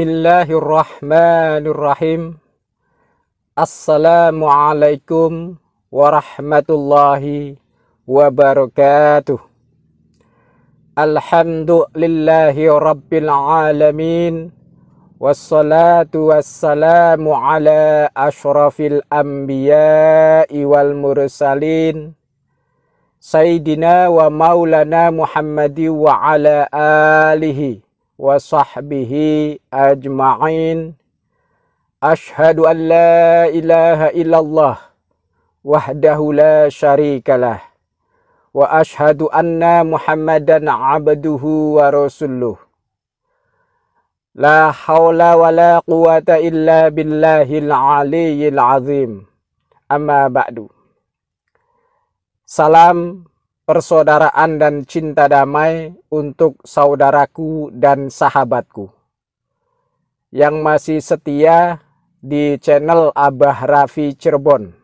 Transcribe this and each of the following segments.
الله الرحمن الرحيم السلام عليكم ورحمة الله وبركاته الحمد لله رب العالمين والصلاة والسلام على أشرف الأنبياء والمرسلين سيدنا ومولانا محمد وعلى آله ajma'in. Ashhadu an la ilaha illallah wahdahu la syarikalah wa ashhadu anna muhammadan abduhu wa rasuluh. La hawla wa la quwata illa billahil aliyyil azim. Amma ba'du. Salam persaudaraan dan cinta damai untuk saudaraku dan sahabatku yang masih setia di channel Abah Raffi Cirebon.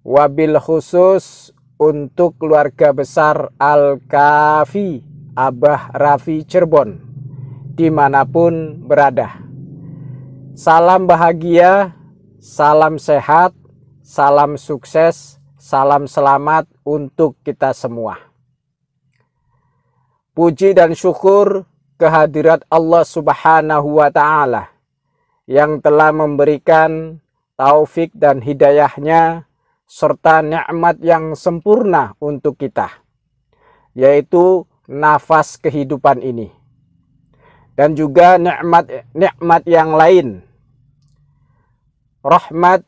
Wabil khusus untuk keluarga besar Al-Kafi Abah Raffi Cirebon di mana pun berada. Salam bahagia, salam sehat, salam sukses, salam selamat untuk kita semua. Puji dan syukur kehadirat Allah Subhanahu wa taala yang telah memberikan taufik dan hidayahnya serta nikmat yang sempurna untuk kita yaitu nafas kehidupan ini dan juga nikmat-nikmat yang lain rahmat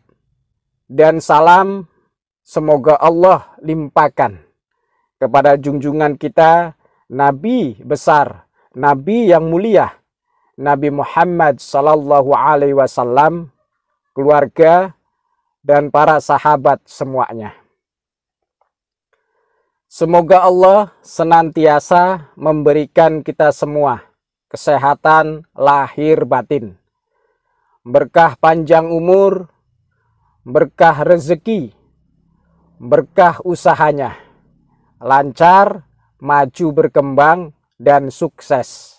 dan salam Semoga Allah limpahkan kepada junjungan kita Nabi besar, Nabi yang mulia, Nabi Muhammad Sallallahu Alaihi Wasallam, keluarga dan para sahabat semuanya. Semoga Allah senantiasa memberikan kita semua kesehatan lahir batin, berkah panjang umur, berkah rezeki, berkah usahanya, lancar, maju berkembang, dan sukses.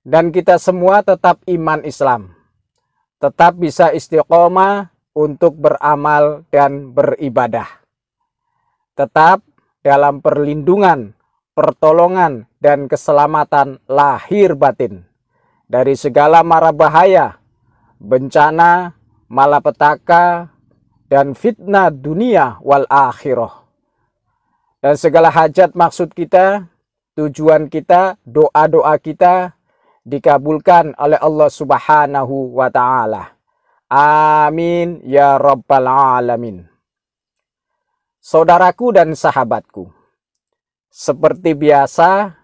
Dan kita semua tetap iman Islam, tetap bisa istiqomah untuk beramal dan beribadah. Tetap dalam perlindungan, pertolongan, dan keselamatan lahir batin dari segala mara bahaya, bencana, malapetaka, dan fitnah dunia wal akhirah. Dan segala hajat maksud kita, tujuan kita, doa-doa kita dikabulkan oleh Allah Subhanahu wa taala. Amin ya rabbal alamin. Saudaraku dan sahabatku, seperti biasa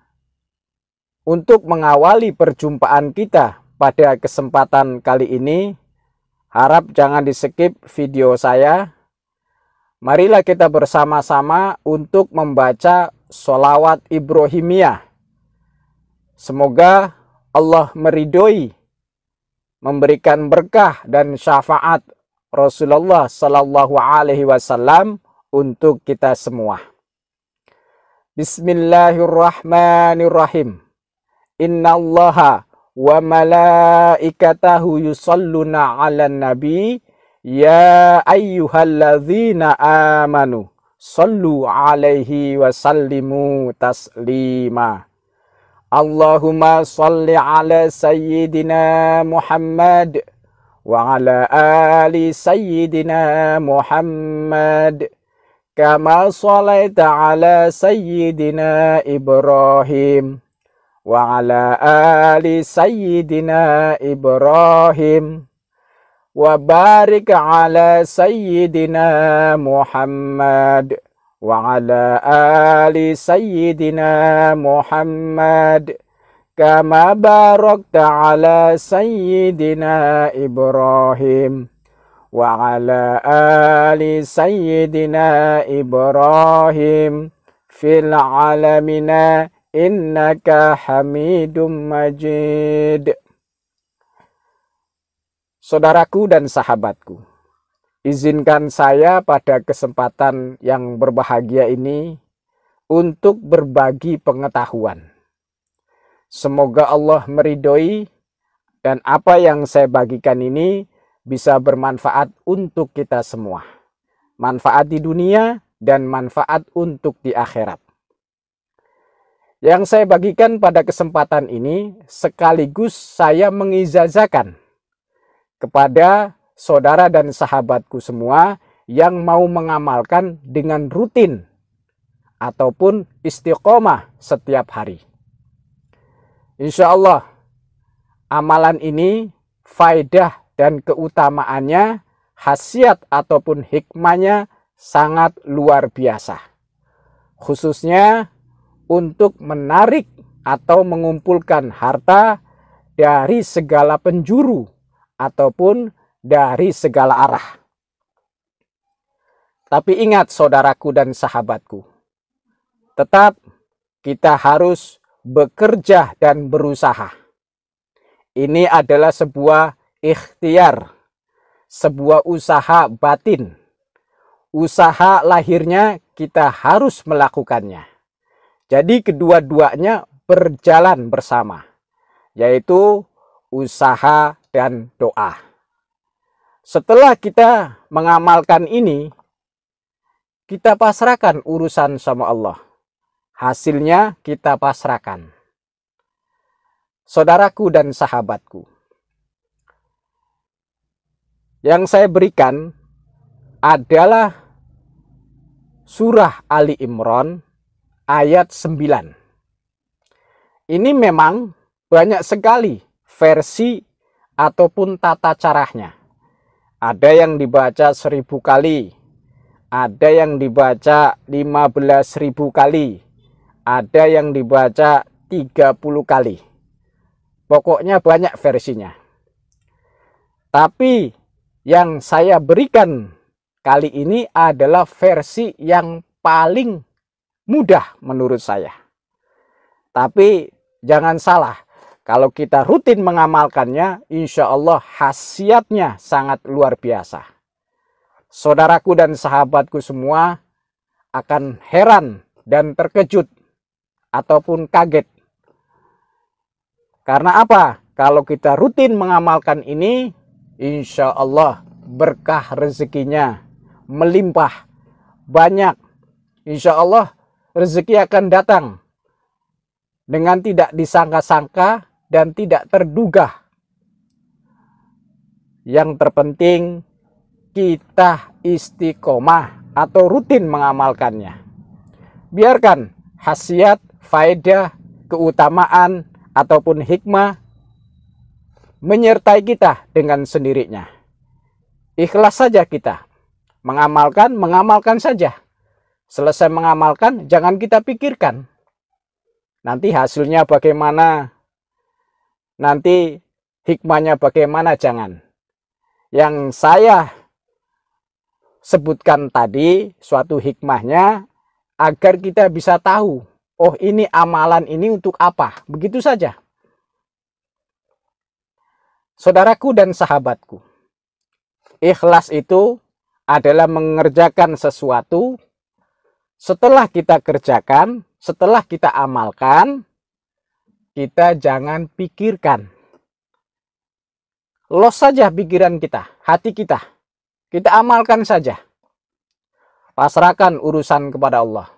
untuk mengawali perjumpaan kita pada kesempatan kali ini Harap jangan di skip video saya. Marilah kita bersama-sama untuk membaca solawat Ibrahimiyah. Semoga Allah meridoi, memberikan berkah dan syafaat Rasulullah Sallallahu Alaihi Wasallam untuk kita semua. Bismillahirrahmanirrahim. Inna Allaha wa malaikatahu yusalluna 'alan nabi ya ayyuhalladzina amanu sallu 'alaihi wa sallimu taslima Allahumma salli ala sayyidina Muhammad وعلى آل سيدنا محمد كما صليت على سيدنا إبراهيم وعلى آل سيدنا إبراهيم وبارك على سيدنا محمد وعلى آل سيدنا محمد كما باركت على سيدنا إبراهيم وعلى آل سيدنا إبراهيم في العالمين innaka hamidum majid. Saudaraku dan sahabatku, izinkan saya pada kesempatan yang berbahagia ini untuk berbagi pengetahuan. Semoga Allah meridhoi dan apa yang saya bagikan ini bisa bermanfaat untuk kita semua. Manfaat di dunia dan manfaat untuk di akhirat. Yang saya bagikan pada kesempatan ini sekaligus saya mengizazakan kepada saudara dan sahabatku semua yang mau mengamalkan dengan rutin ataupun istiqomah setiap hari. Insya Allah, amalan ini faidah dan keutamaannya, khasiat ataupun hikmahnya sangat luar biasa. Khususnya untuk menarik atau mengumpulkan harta dari segala penjuru ataupun dari segala arah. Tapi ingat saudaraku dan sahabatku, tetap kita harus bekerja dan berusaha. Ini adalah sebuah ikhtiar, sebuah usaha batin. Usaha lahirnya kita harus melakukannya. Jadi kedua-duanya berjalan bersama, yaitu usaha dan doa. Setelah kita mengamalkan ini, kita pasrahkan urusan sama Allah. Hasilnya kita pasrahkan. Saudaraku dan sahabatku, yang saya berikan adalah surah Ali Imran ayat 9. Ini memang banyak sekali versi ataupun tata caranya. Ada yang dibaca seribu kali, ada yang dibaca lima belas ribu kali, ada yang dibaca tiga puluh kali. Pokoknya banyak versinya. Tapi yang saya berikan kali ini adalah versi yang paling mudah menurut saya. Tapi jangan salah, kalau kita rutin mengamalkannya, insya Allah khasiatnya sangat luar biasa. Saudaraku dan sahabatku semua akan heran dan terkejut ataupun kaget. Karena apa? Kalau kita rutin mengamalkan ini, insya Allah berkah rezekinya melimpah banyak. Insya Allah rezeki akan datang dengan tidak disangka-sangka dan tidak terduga. Yang terpenting kita istiqomah atau rutin mengamalkannya. Biarkan khasiat, faedah, keutamaan ataupun hikmah menyertai kita dengan sendirinya. Ikhlas saja kita. Mengamalkan, mengamalkan saja. Selesai mengamalkan, jangan kita pikirkan. Nanti hasilnya bagaimana, nanti hikmahnya bagaimana jangan. Yang saya sebutkan tadi suatu hikmahnya agar kita bisa tahu, oh ini amalan ini untuk apa. Begitu saja. Saudaraku dan sahabatku, ikhlas itu adalah mengerjakan sesuatu setelah kita kerjakan, setelah kita amalkan, kita jangan pikirkan. Los saja pikiran kita, hati kita. Kita amalkan saja. Pasrahkan urusan kepada Allah.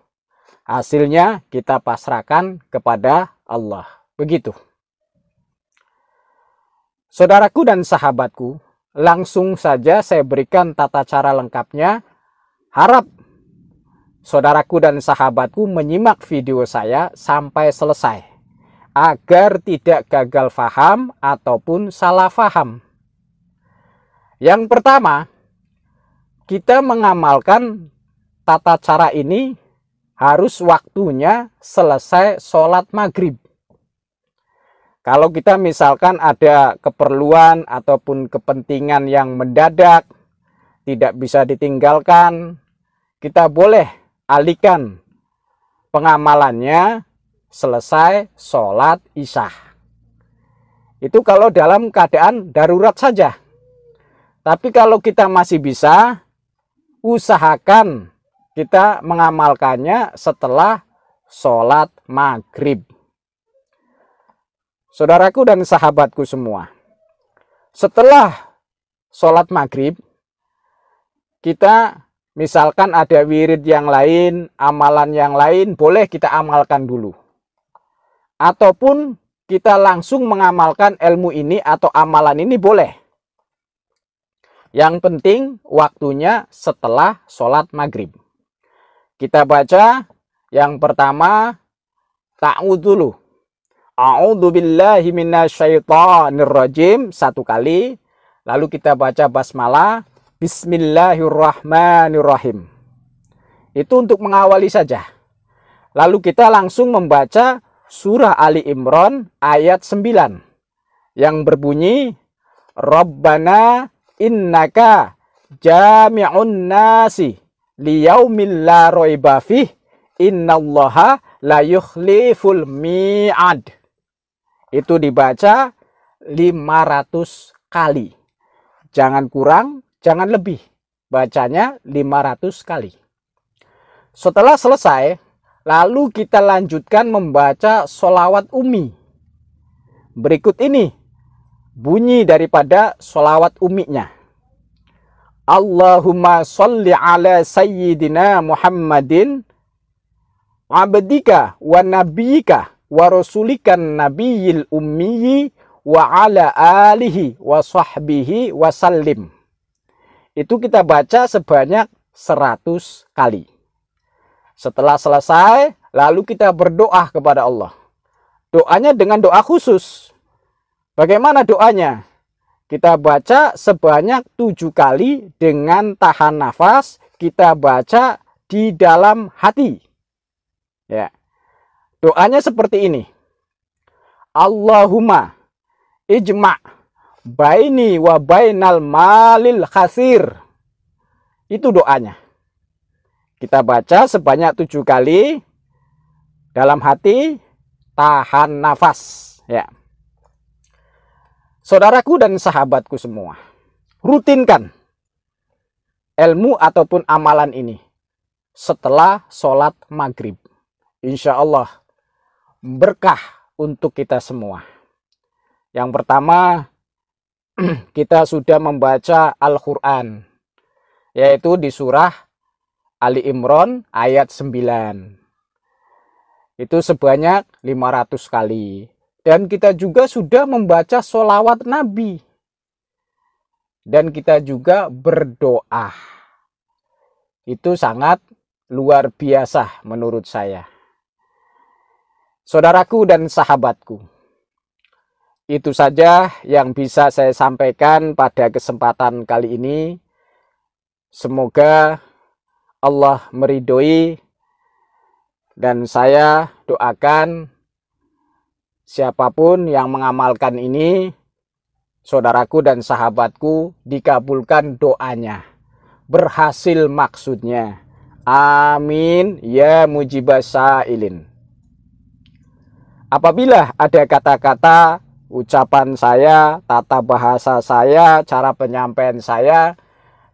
Hasilnya kita pasrahkan kepada Allah. Begitu. Saudaraku dan sahabatku, langsung saja saya berikan tata cara lengkapnya. Harap saudaraku dan sahabatku menyimak video saya sampai selesai agar tidak gagal faham ataupun salah faham. Yang pertama, kita mengamalkan tata cara ini harus waktunya selesai sholat maghrib. Kalau kita misalkan ada keperluan ataupun kepentingan yang mendadak, tidak bisa ditinggalkan, kita boleh alihkan pengamalannya selesai sholat isya. Itu kalau dalam keadaan darurat saja. Tapi kalau kita masih bisa, usahakan kita mengamalkannya setelah sholat maghrib. Saudaraku dan sahabatku semua, setelah sholat maghrib, kita misalkan ada wirid yang lain, amalan yang lain, boleh kita amalkan dulu. Ataupun kita langsung mengamalkan ilmu ini atau amalan ini boleh. Yang penting waktunya setelah sholat maghrib. Kita baca yang pertama, ta'ud dulu A'udzu billahi satu kali. Lalu kita baca basmalah Bismillahirrahmanirrahim. Itu untuk mengawali saja. Lalu kita langsung membaca surah Ali Imran ayat 9 yang berbunyi Rabbana innaka jami'un nasi liyaumil la raiba fih innallaha la yukhliful mi'ad itu dibaca 500 kali. Jangan kurang, jangan lebih. Bacanya 500 kali. Setelah selesai, lalu kita lanjutkan membaca solawat umi. Berikut ini bunyi daripada solawat uminya. Allahumma salli ala sayyidina Muhammadin abdika wa nabiyika wa rasulikan nabiyil ummiyi wa ala alihi wa sahbihi wa sallim. Itu kita baca sebanyak 100 kali. Setelah selesai, lalu kita berdoa kepada Allah. Doanya dengan doa khusus. Bagaimana doanya? Kita baca sebanyak tujuh kali dengan tahan nafas. Kita baca di dalam hati. Ya. Doanya seperti ini. Allahumma ijma' baini wa bainal malil khasir. Itu doanya. Kita baca sebanyak tujuh kali dalam hati tahan nafas ya. Saudaraku dan sahabatku semua, rutinkan ilmu ataupun amalan ini setelah sholat maghrib. Insya Allah berkah untuk kita semua. Yang pertama, kita sudah membaca Al-Quran, yaitu di surah Ali Imran ayat 9. Itu sebanyak 500 kali. Dan kita juga sudah membaca solawat Nabi. Dan kita juga berdoa. Itu sangat luar biasa menurut saya. Saudaraku dan sahabatku, itu saja yang bisa saya sampaikan pada kesempatan kali ini. Semoga Allah meridhoi dan saya doakan siapa pun yang mengamalkan ini, saudaraku dan sahabatku, dikabulkan doanya. Berhasil maksudnya. Amin ya mujibah sa'ilin. Apabila ada kata-kata, ucapan saya, tata bahasa saya, cara penyampaian saya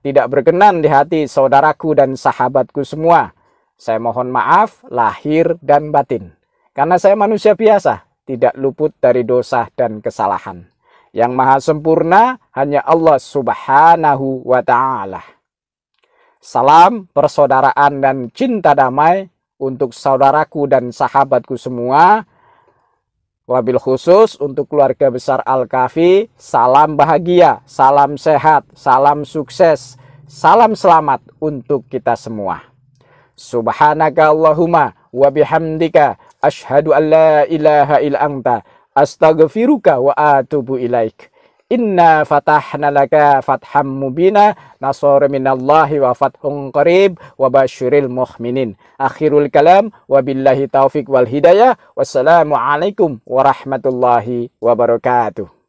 tidak berkenan di hati saudaraku dan sahabatku semua, saya mohon maaf lahir dan batin. Karena saya manusia biasa, tidak luput dari dosa dan kesalahan. Yang maha sempurna hanya Allah subhanahu wa ta'ala. Salam persaudaraan dan cinta damai untuk saudaraku dan sahabatku semua Wabil khusus untuk keluarga besar Al-Kafi, salam bahagia, salam sehat, salam sukses, salam selamat untuk kita semua. Subhanaka Allahumma wa bihamdika ashhadu an la ilaha illa anta astaghfiruka wa atubu ilaik. Inna fatahna laka fatham mubina nasara minallahi wa fathun qarib wa basyiril muhminin. Akhirul kalam wa billahi taufik wal hidayah. Wassalamu alaikum warahmatullahi wabarakatuh.